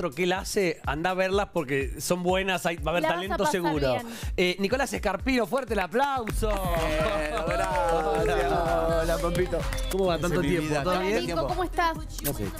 teatro que él hace, anda a verlas porque son buenas, hay- va a haber La talento seguro. Eh, Nicolás Escarpino, fuerte el aplauso. Hola, papito. ¿Cómo va tanto tiempo? vida. ¿Todo Hola bien? Nico, ¿cómo estás?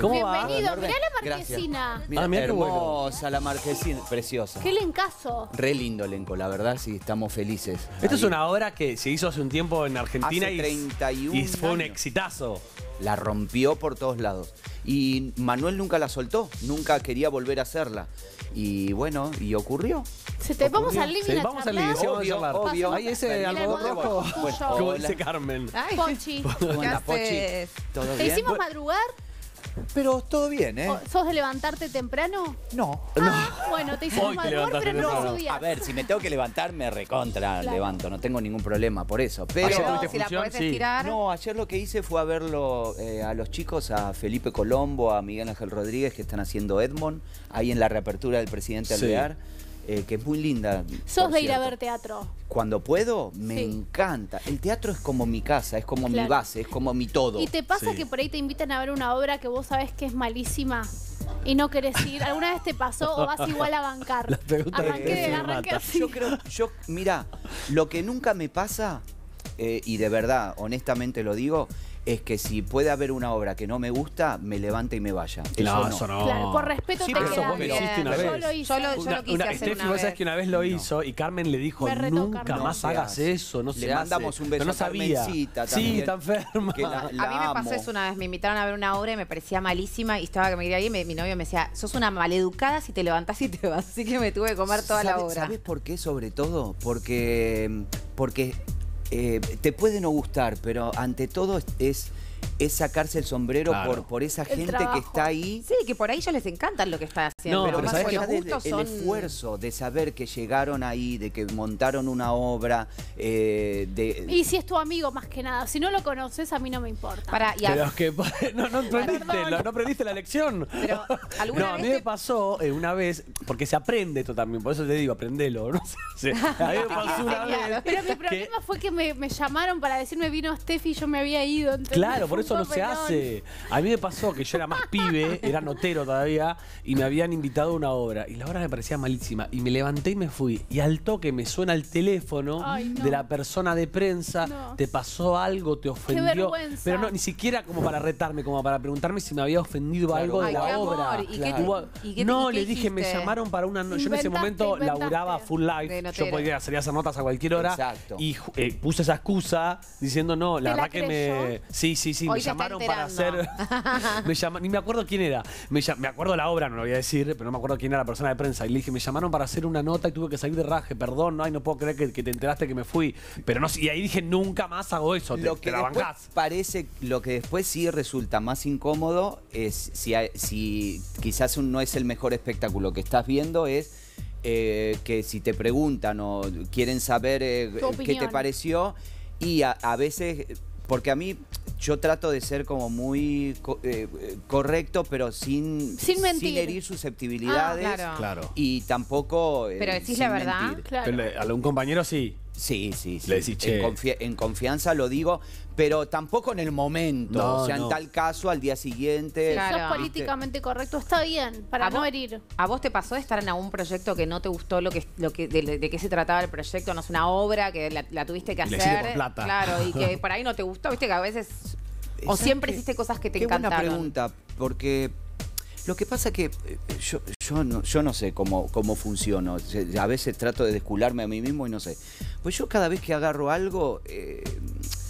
¿Cómo va? Bienvenido, ¿En mirá la marquesina. Mira, Ah, mirá qué bueno. hermosa la marquesina, preciosa. Qué lencazo. Re lindo elenco, la verdad, sí, estamos felices. Esto es una obra que se hizo hace un tiempo en Argentina Hace y, 31 y fue un años. exitazo. La rompió por todos lados. Y Manuel nunca la soltó, nunca quería volver a hacerla. Y bueno, y ocurrió. Se te vamos al Sí, a vamos al sí, vamos a Obvio, charlar. obvio. Ahí ese Mira, algodón rojo. mira, Bueno, Como Como hola. dice Carmen. Ay, Pochi. ¿Todo ¿Te bien? hicimos madrugar? Pero todo bien, ¿eh? ¿O- ¿Sos de levantarte temprano? No. Ah, bueno, te hicimos madrugar, pero no subías. A ver, si me tengo que levantar, me recontra Claro. levanto. No tengo ningún problema por eso. Ayer Pero. tuviste si la función, podés sí. estirar. No, ayer lo que hice fue a verlo eh, a los chicos, a Felipe Colombo, a Miguel Ángel Rodríguez, que están haciendo Edmond, ahí en la reapertura del presidente Sí. Eh, que es muy linda. Sos de ir a ver teatro. Cuando puedo, me Sí. encanta. El teatro es como mi casa, es como mi base, es como mi todo. ¿Y te pasa Sí. que por ahí te invitan a ver una obra que vos sabés que es malísima y no querés ir? ¿Alguna vez te pasó o vas igual a bancar? La pregunta de Arranqué, me arranqué así. Yo creo, yo, mira, lo que nunca me pasa, eh, y de verdad, honestamente lo digo, es que si puede haber una obra que no me gusta, me levante y me vaya. No, Eso no. Claro, por respeto Sí, te pero Eso vos lo bien. hiciste una Yo vez. lo hice. Yo lo- yo Una, lo quise una- hacer Steffi, una vos vez. sabés que una vez lo No. hizo y Carmen le dijo, nunca Carmen. más hagas eso, no Le se mandamos hace". un beso no a sabía. Carmencita Sí, también, está enferma. que la- A mí me pasó amo. eso una vez, me invitaron a ver una obra y me parecía malísima y estaba que me quería ir y me- mi novio me decía, sos una maleducada si te levantás y te vas. Así que me tuve que comer toda la ¿Sabe- obra. ¿Sabes por qué sobre todo? Porque, porque eh, te puede no gustar, pero ante todo es, es, es sacarse el sombrero Claro. por, por esa El gente trabajo. que está ahí. Sí, que por ahí ellos les encantan lo que están haciendo. No, pero pero ¿sabes gustos el son... esfuerzo de saber que llegaron ahí, de que montaron una obra, eh, de, Y si es tu amigo más que nada. Si no lo conoces, a mí no me importa. Para, y a- Pero es que no, no aprendiste, lo- no aprendiste la lección. Pero, ¿alguna no, a vez mí me pasó eh, una vez, porque se aprende esto también, por eso te digo, aprendelo. No sí. a mí me pasó una vez. Pero mi que- problema fue que me, me llamaron para decirme vino Steffi y yo me había ido. Claro, por eso no se hace. A mí me pasó que yo era más pibe, era notero todavía, y me habían invitado a una obra. Y la obra me parecía malísima. Y me levanté y me fui. Y al toque me suena el teléfono Ay, no. de la persona de prensa. No. Te pasó algo, te ofendió. vergüenza. Pero no, ni siquiera como para retarme, como para preguntarme si me había ofendido algo de Ay, la qué amor. obra. ¿Y qué te- Hubo- y qué te- no, y qué le dije, me llamaron para una. no- yo en ese momento inventaste. laburaba full De life. Yo podía salir a hacer notas a cualquier hora. Exacto. Y eh, puse esa excusa diciendo, no, la ¿Te la verdad que me. Sí, sí, sí, Hoy me llamaron para hacer. me llama- ni me acuerdo quién era. Me, llam- me acuerdo la obra, no lo voy a decir, pero no me acuerdo quién era la persona de prensa. Y le dije, me llamaron para hacer una nota y tuve que salir de raje. Perdón, no, ay, no puedo creer que, que te enteraste que me fui. Pero no, y ahí dije, nunca más hago eso. Lo te que la bancás. parece, lo que después sí resulta más incómodo es si, hay- si quizás un- no es el mejor espectáculo que estás viendo es eh, que si te preguntan o quieren saber eh, qué te pareció y a, a veces porque a mí yo trato de ser como muy co- eh, eh, correcto pero sin Sin mentir. herir susceptibilidades Ah, claro. Claro. y tampoco eh, Pero decís sin la verdad. mentir. Claro. Pero a un compañero sí. Sí, sí, sí. Le decís, che. en, confia- en confianza lo digo, pero tampoco en el momento. No, o sea, no. en tal caso, al día siguiente. Si Claro. sos políticamente correcto, está bien, para ¿A no vos- herir. ¿A vos te pasó de estar en algún proyecto que no te gustó lo que, lo que, de, de qué se trataba el proyecto? No es una obra que la, la tuviste que Y hacer. por plata. Claro, y que por ahí no te gustó, viste que a veces. O ¿Sabes siempre hiciste cosas que te Qué buena encantaron. pregunta, porque lo que pasa que eh, yo, yo, no, yo no sé cómo, cómo funciono. A veces trato de descularme a mí mismo y no sé. Pues yo cada vez que agarro algo, eh,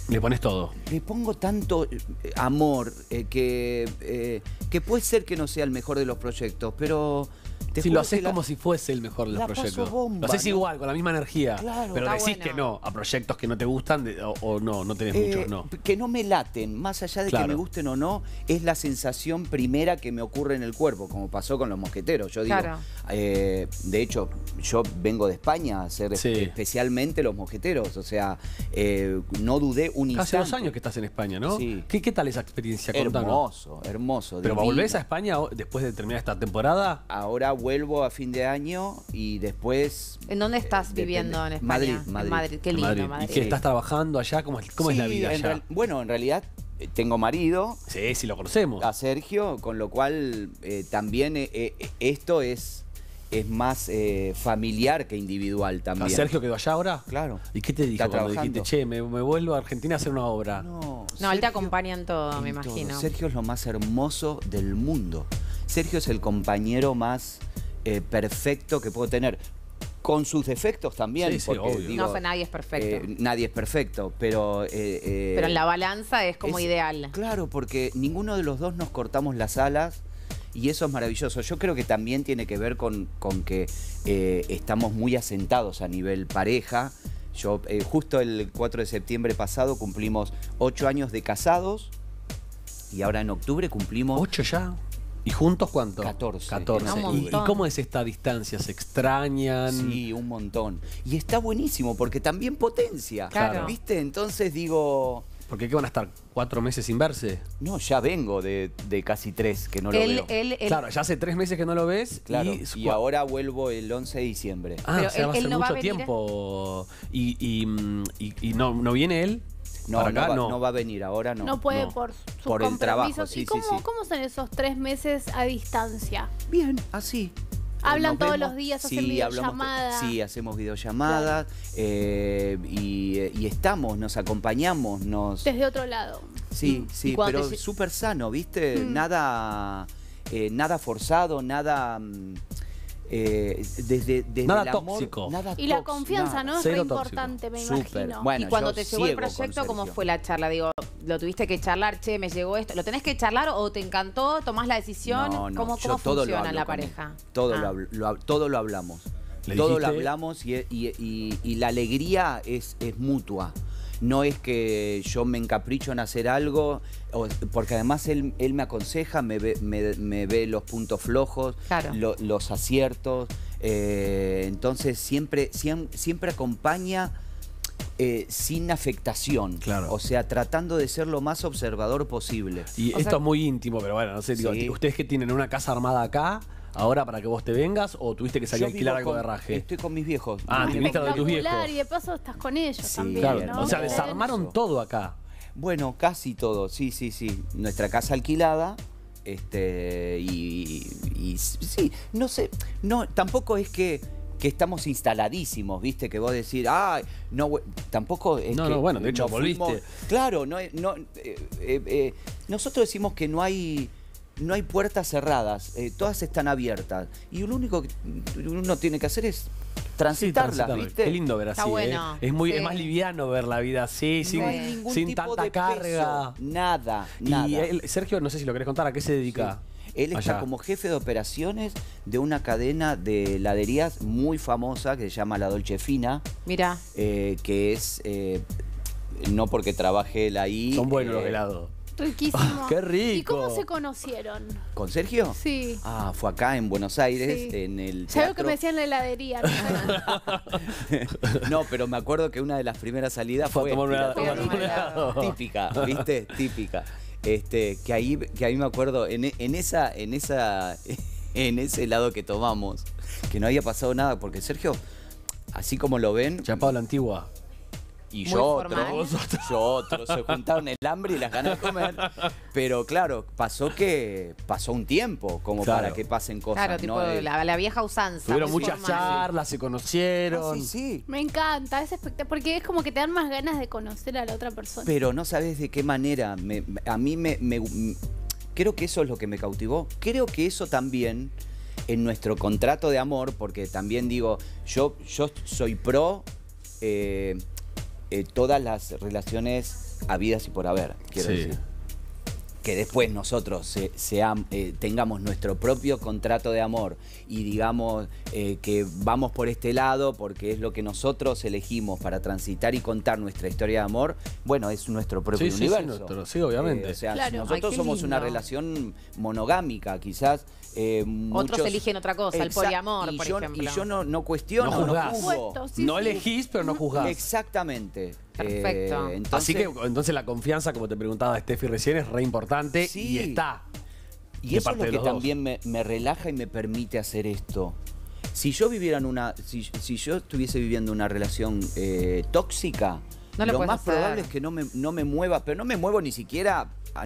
Le pones todo. le pongo tanto eh, amor eh, que, eh, que puede ser que no sea el mejor de los proyectos, pero... te Si lo haces la- como si fuese el mejor de los la paso proyectos. bomba, lo haces ¿no? igual, con la misma energía. Claro. pero decís que no a proyectos que no te gustan de- o, o no, no tenés Eh, muchos, no. Que no me laten, más allá de Claro. que me gusten o no, es la sensación primera que me ocurre en el cuerpo, como pasó con los mosqueteros. Yo digo, Claro. eh, de hecho, yo vengo de España a hacer Sí. especialmente los mosqueteros, o sea, eh, no dudé un Hace instante. dos años que estás en España, ¿no? Sí. ¿Qué, qué tal esa experiencia? Contanos. Hermoso, hermoso. ¿Pero divino. volvés a España después de terminar esta temporada? Ahora vuelvo a fin de año y después... ¿En dónde estás depende. viviendo en España? Madrid, En Madrid. Qué lindo, Madrid. Madrid. ¿Y qué Sí. estás trabajando allá? ¿Cómo es, cómo es la vida en allá? real- bueno, en realidad eh, tengo marido, Sí, sí, lo conocemos. a Sergio, con lo cual eh, también eh, eh, esto es, es más eh, familiar que individual ¿A también. Sergio quedó allá ahora? Claro. ¿Y qué te dijo Está cuando trabajando. dijiste, che, me, me vuelvo a Argentina a hacer una obra? No, No, él te Sergio- acompaña en todo, me todo. imagino. Sergio es lo más hermoso del mundo. Sergio es el compañero más eh, perfecto que puedo tener. Con sus defectos también, Sí, sí, porque obvio. digo, No, pues nadie es perfecto. eh, nadie es perfecto, pero... eh, eh, Pero en la balanza es como es- ideal. Claro, porque ninguno de los dos nos cortamos las alas y eso es maravilloso. Yo creo que también tiene que ver con, con que eh, estamos muy asentados a nivel pareja. Yo, eh, justo el 4 de septiembre pasado cumplimos ocho años de casados y ahora en octubre cumplimos... ¿Ocho ya? ¿Y juntos cuánto? 14. 14. Un ¿Y, cómo es esta distancia? ¿Se extrañan? Sí, un montón. Y está buenísimo porque también potencia. Claro. ¿Viste? Entonces digo, ¿Por qué van a estar cuatro meses sin verse? no, ya vengo de, de casi tres que no lo veo. él, él- Claro, ya hace tres meses que no lo ves. Claro, y, y ahora vuelvo el 11 de diciembre. Ah, Pero o sea, él- va a ser no va a mucho tiempo. ¿Y, y, mm, y- y no, no viene él? No, ¿Para no, va, no. no va a venir ahora, no. No, puede no. por sus Por el trabajo, sí, ¿Y sí, cómo, sí. cómo son esos tres meses a distancia? Bien, así. ¿Hablan todos vemos. los días, hacen Sí, hablamos- videollamada? Sí, hacemos videollamadas eh, y, y estamos, nos acompañamos, nos... Desde otro lado. Sí, ¿Y sí, pero te- súper sano, ¿viste? Mm. Nada, eh, nada forzado, nada... mm, eh, desde, desde Nada el amor, tóxico. nada Y la tóxico, confianza, nada. ¿no? Es Cero re tóxico. importante, me Súper. imagino. Bueno, y cuando te llegó el proyecto, ¿cómo fue la charla? Digo, ¿lo tuviste que charlar? Che, me llegó esto. ¿Lo tenés que charlar o te encantó? ¿Tomás la decisión? No, no, ¿Cómo, cómo todo lo funciona hablo la pareja? Todo, Ah. lo, habl- lo hab- todo lo hablamos. ¿Le todo lo hablamos y, y- y- y la alegría es, es mutua. No es que yo me encapricho en hacer algo, o- porque además él, él me aconseja, me ve, me- me ve los puntos flojos, Claro. lo- los aciertos. eh, entonces siempre, siem- siempre acompaña eh, sin afectación. Claro. O sea, tratando de ser lo más observador posible. Y O esto sea- es muy íntimo, pero bueno, no sé, digo, Sí. ¿ustedes que tienen una casa armada acá ahora para que vos te vengas o tuviste que salir a alquilar algo con- de raje? Estoy con mis viejos. Ah, te viniste a lo de tus viejos. y de paso estás con ellos Sí, también, Claro, ¿no? o sea, desarmaron todo acá. Bueno, casi todo, sí, sí, sí. Nuestra casa alquilada, este, y, y sí, no sé, no, tampoco es que, que estamos instaladísimos, viste, que vos decís, ay, no, we-". tampoco es No, que no, bueno, de hecho, fuimos- volviste. claro, no, es- no, eh, eh, eh, nosotros decimos que no hay no hay puertas cerradas, eh, todas están abiertas. Y lo único que uno tiene que hacer es Sí, transitarlas, transitarlo. ¿viste? Qué lindo ver Está así. ¿eh? Es, muy, sí. es más liviano ver la vida así, sin, no hay ningún sin tipo tanta de carga. peso, nada, nada. Y él- Sergio, no sé si lo querés contar, ¿a qué se dedica? Él está allá? como jefe de operaciones de una cadena de heladerías muy famosa que se llama La Dolce Fina, Mirá. eh, que es, eh, no porque trabaje él ahí. Son buenos eh, los helados. Riquísimo. ¡Qué ¿Y rico! cómo se conocieron? ¿Con Sergio? Sí. Ah, fue acá en Buenos Aires, Sí. en el Ya veo que me decían la heladería. ¿no? no, pero me acuerdo que una de las primeras salidas Fue a fue tomar una- típica, ¿viste? Típica. Este, que ahí, que ahí me acuerdo, en, en esa, en esa, en ese helado que tomamos, que no había pasado nada, porque Sergio, así como lo ven, Chapado la antigua. Y Muy yo otro, formal. yo otro, se juntaron el hambre y las ganas de comer. Pero claro, pasó que pasó un tiempo como Claro. para que pasen cosas. Claro, tipo ¿no? Eh, la, la vieja usanza. Tuvieron muy muchas formal. charlas, se conocieron. ah, sí, sí. Me encanta, es espectacular. Porque es como que te dan más ganas de conocer a la otra persona. Pero no sabes de qué manera. me- a mí me, me- m- Creo que eso es lo que me cautivó. Creo que eso también en nuestro contrato de amor, porque también digo, yo, yo soy pro eh, eh, todas las relaciones habidas y por haber, quiero Sí. decir. Que después nosotros se- seam- eh, tengamos nuestro propio contrato de amor y digamos eh, que vamos por este lado porque es lo que nosotros elegimos para transitar y contar nuestra historia de amor, bueno, es nuestro propio Sí, sí, sí, universo. nuestro- sí, obviamente. Eh, o sea, Claro. nosotros Ay, somos una relación monogámica, quizás. eh, muchos- eligen otra cosa, el poliamor, y por yo- ejemplo. Y yo no, no cuestiono, No no, juzgás. juzgo. Supuesto, sí, no sí. elegís, pero no juzgás. Exactamente. Perfecto. Eh, entonces- Así que entonces la confianza, como te preguntaba Steffi recién, es re importante Sí. y está. Y eso es lo que también me, me relaja y me permite hacer esto. Si yo viviera en una. Si, si yo estuviese viviendo una relación eh, tóxica, No lo más hacer. probable es que no me, no me mueva, pero no me muevo ni siquiera. A,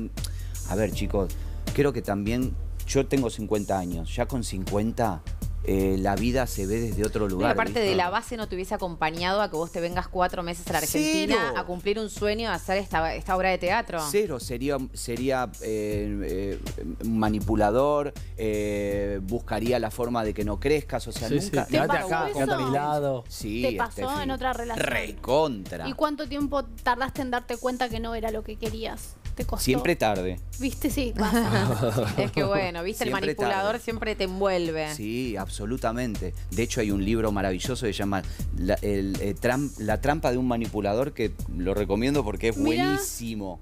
a ver, chicos, creo que también yo tengo 50 años. Ya con 50 eh, la vida se ve desde otro Y lugar. aparte ¿viste? de la base no te hubiese acompañado a que vos te vengas cuatro meses a la Argentina Cero. a cumplir un sueño, a hacer esta, esta obra de teatro. Cero sería, sería eh, eh, manipulador, eh, buscaría la forma de que no crezcas, o sea, Sí, sí, nunca. quédate pasó acá, eso? a mi lado. Sí, ¿Te pasó en otra relación? Recontra. ¿Y cuánto tiempo tardaste en darte cuenta que no era lo que querías? ¿Te costó? Siempre tarde. ¿Viste? Sí, pasa. Es que bueno, viste, el manipulador tarde. siempre te envuelve. Sí, absolutamente. De hecho, hay un libro maravilloso que se llama La, el, eh, tram- La trampa de un manipulador que lo recomiendo porque es buenísimo.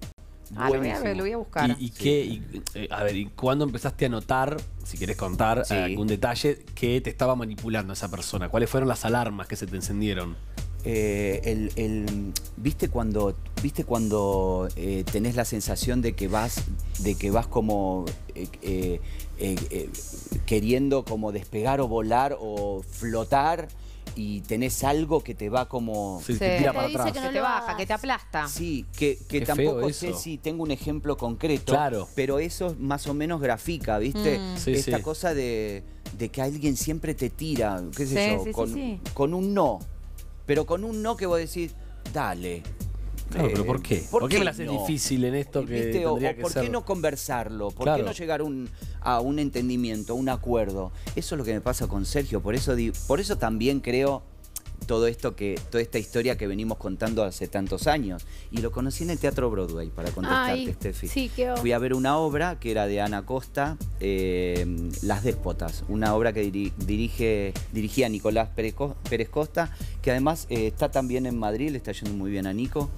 Ah, lo, voy a, lo voy a buscar. ¿Y, y qué? y, eh, a ver, ¿y cuándo empezaste a notar, si querés contar Sí. algún detalle, que te estaba manipulando esa persona? ¿Cuáles fueron las alarmas que se te encendieron? Eh, el, el- ¿Viste cuando, viste cuando eh, tenés la sensación de que vas, de que vas como eh, eh, eh, eh, queriendo como despegar o volar o flotar y tenés algo que te va como Sí, te tira Te para dice atrás. que no te lo baja, hagas. que te aplasta. Sí, que, que tampoco sé si tengo un ejemplo concreto, Claro. pero eso más o menos grafica, ¿viste? Mm. Sí, Esta sí. cosa de, de que alguien siempre te tira, qué sé Sí, yo, sí, sí, con, sí. con un no. Pero con un no que vos decís, dale. Claro, Eh, pero ¿por qué? ¿Por, qué me la haces no? difícil en esto que ¿Viste? O- tendría o que ¿Por ser? qué no conversarlo? ¿Por Claro. qué no llegar un- a un entendimiento, a un acuerdo? Eso es lo que me pasa con Sergio. Por eso, por eso también creo todo esto que, toda esta historia que venimos contando hace tantos años. Y lo conocí en el Teatro Broadway, para contestarte, Steffi. sí, qué Fui a ver una obra que era de Ana Costa, eh, Las Déspotas, una obra que diri- dirige, dirigía Nicolás Pérez, Co- Pérez Costa, que además eh, está también en Madrid, le está yendo muy bien a Nico.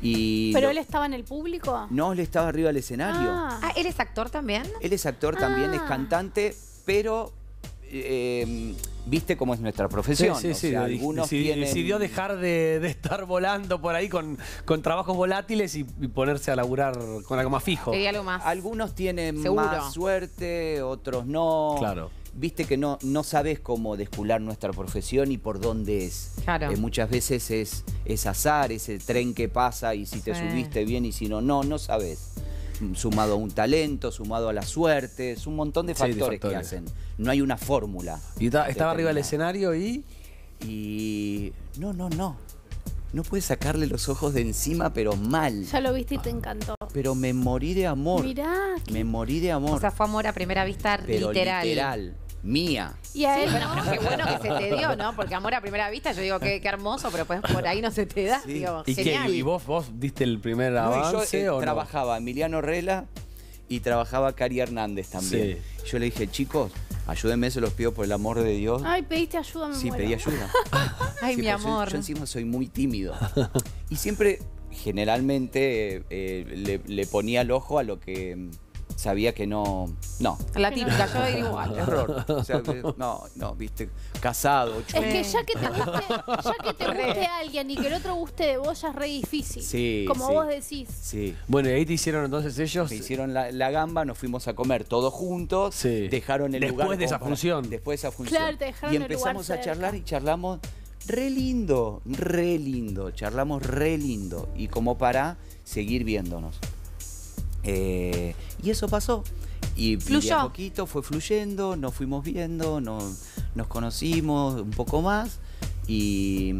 Y ¿Pero lo- él estaba en el público? no, él estaba arriba del escenario. Ah. Ah, ¿él es actor también? Él es actor también, es Ah. cantante, pero eh, viste cómo es nuestra Sí, profesión. sí, o sí. sea, decidi- algunos tienen- Decidió dejar de, de estar volando por ahí con, con trabajos volátiles y, y ponerse a laburar con algo más fijo. Quería algo más. Algunos tienen Seguro. más suerte, otros no. Claro. Viste que no, no sabes cómo descular nuestra profesión y por dónde es. Claro. Eh, muchas veces es, es azar, es el tren que pasa y si te Sí. subiste bien y si no, no, no sabes. Sumado a un talento, sumado a la suerte, es un montón de Sí, de factores, que hacen. No hay una fórmula. Y ta- estaba arriba del escenario y. Y no, no, no. No puedes sacarle los ojos de encima, pero mal. Ya lo viste y te encantó. Pero me morí de amor. Mirá. qué- Me morí de amor. O sea, fue amor a primera vista pero literal. literal. Mía. Y a Sí, él bueno, no. pero qué bueno que se te dio, ¿no? Porque amor a primera vista, yo digo que qué hermoso, pero pues por ahí no se te da. Sí. Digo, ¿Y, qué? genial. ¿Y vos, vos diste el primer No, y yo avance eh, o no? trabajaba Emiliano Rela y trabajaba Cari Hernández también. Yo le dije, chicos, ayúdenme, se los pido por el amor de Dios. Ay, pediste ayuda, me sí, muero. pedí ayuda. Ay, Sí, mi amor. yo encima soy muy tímido. Y siempre, generalmente, eh, eh, le, le ponía el ojo a lo que sabía que no. No. La típica, yo igual. Error. O sea, no, no, viste, casado, Es que ya que te guste, ya que te guste alguien y que el otro guste de vos ya es re difícil. Sí, Como sí. vos decís. Sí. Bueno, y ahí te hicieron entonces ellos. Me hicieron la, la gamba, nos fuimos a comer todos juntos, Sí. dejaron el Después lugar. de esa para- función. Después de esa función. Claro, te dejaron y el lugar empezamos a cerca. charlar y charlamos re lindo, re lindo, charlamos re lindo. Y como para seguir viéndonos. Eh, y eso pasó. Y, a poquito fue fluyendo, nos fuimos viendo, nos, nos conocimos un poco más. Y,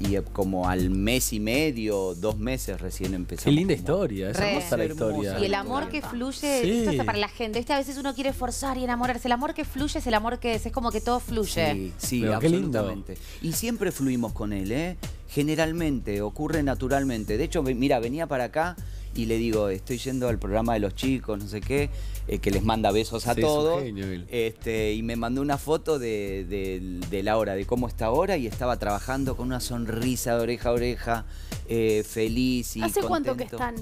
y como al mes y medio, dos meses recién empezamos. Qué linda como- historia, es hermosa la historia. Y el amor que fluye, Sí. esto es para la gente. ¿viste? A veces uno quiere forzar y enamorarse. El amor que fluye es el amor que es, es como que todo fluye. Sí, sí, Pero absolutamente. Y siempre fluimos con él, ¿eh? Generalmente, ocurre naturalmente. De hecho, mira, venía para acá y le digo, estoy yendo al programa de los chicos, no sé qué, eh, que les manda besos a Sí, es un todos. genio. Este, y me mandó una foto de, de- de la hora, de cómo está ahora, y estaba trabajando con una sonrisa de oreja a oreja, eh, feliz y ¿Hace cuánto que están?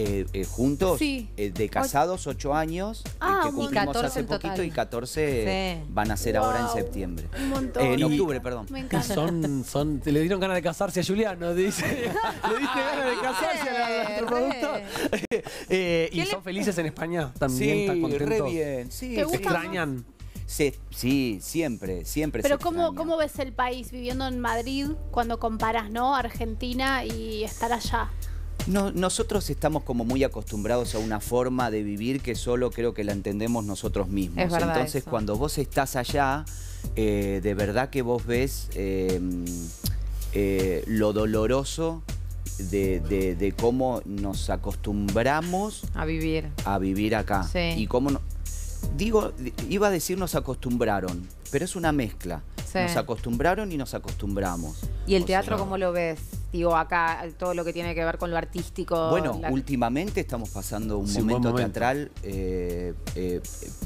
Eh, eh, juntos, Sí. eh, de casados, ocho años, Ah, que cumplimos 14 hace total. poquito y 14 Sí. van a ser ahora en septiembre. Un montón. Eh, en Y- octubre, perdón. Me encanta. Son, son, te le dieron ganas de casarse a Juliano, dice. Le diste ganas de casarse a re. nuestro productor. Eh, ¿Y ¿Quién le- son felices en España también? Sí, ¿Están re contentos? bien. Sí. ¿Extrañan? Se- sí, siempre, siempre. Pero se ¿cómo. ¿cómo ves el país viviendo en Madrid cuando comparas, ¿no? Argentina y estar allá. No, nosotros estamos como muy acostumbrados a una forma de vivir que solo creo que la entendemos nosotros mismos. Es verdad Entonces, eso. cuando vos estás allá, eh, de verdad que vos ves eh, eh, lo doloroso de, de- de cómo nos acostumbramos A vivir. a vivir acá. Sí. Y cómo no- digo, iba a decir nos acostumbraron, pero es una mezcla. Sí. Nos acostumbraron y nos acostumbramos. ¿Y el O teatro sea, cómo lo ves? Digo, acá todo lo que tiene que ver con lo artístico. Bueno, la- últimamente estamos pasando un Sí, momento, teatral eh, eh,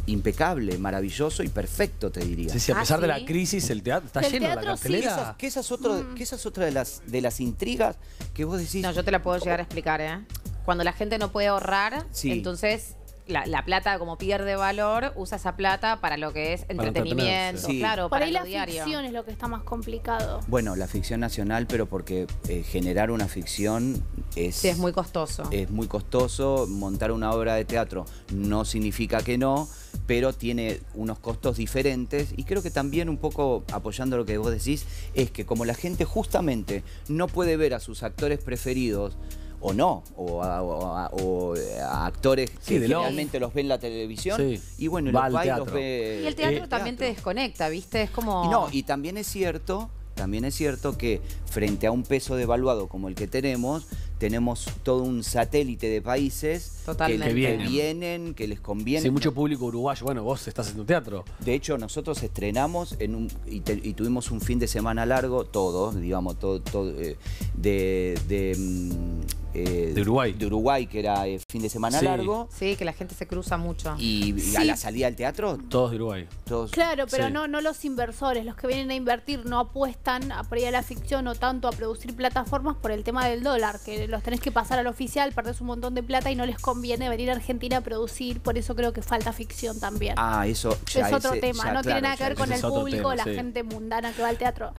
impecable, maravilloso y perfecto, te diría. Sí, sí, a Ah, pesar de la crisis, el teatro está El lleno la teatro. Que cartelera. esa, que esa es otra, Mm. es de las de las intrigas que vos decís. No, yo te la puedo llegar a explicar, ¿eh? Cuando la gente no puede ahorrar, Sí. entonces la, la plata como pierde valor, usa esa plata para lo que es entretenimiento. Sí. claro, Por para ahí lo la diario. ficción es lo que está más complicado. Bueno, la ficción nacional, pero porque eh, generar una ficción es, Sí, es muy costoso. es muy costoso. Montar una obra de teatro no significa que no, pero tiene unos costos diferentes. Y creo que también un poco apoyando lo que vos decís, es que como la gente justamente no puede ver a sus actores preferidos, o no, o a, o a- o a actores Sí, que generalmente los ve en la televisión, Sí. y bueno, Va los va y los teatro. ve. y el teatro en también te desconecta, ¿viste? Es como... Y no, y también es cierto, también es cierto que frente a un peso devaluado como el que tenemos, tenemos todo un satélite de países Totalmente. que, vienen. que les conviene. Sí, mucho público uruguayo. Bueno, vos estás en un teatro. De hecho, nosotros estrenamos en un, y, te- y tuvimos un fin de semana largo, todos, digamos, todo, todo, eh, de, de, mm, eh, De Uruguay. De Uruguay, que era eh, fin de semana Sí. largo. Sí, que la gente se cruza mucho. Y, y a la salida al teatro, Todos de Uruguay. todos. Claro, pero Sí. no, no los inversores, los que vienen a invertir no apuestan a por ahí a la ficción o tanto a producir plataformas por el tema del dólar, que los tenés que pasar al oficial, perdés un montón de plata y no les conviene venir a Argentina a producir, por eso creo que falta ficción también. Ah, eso ya es otro ese- tema, ya, no tiene nada que ver con el público, tema, la gente mundana que va al teatro.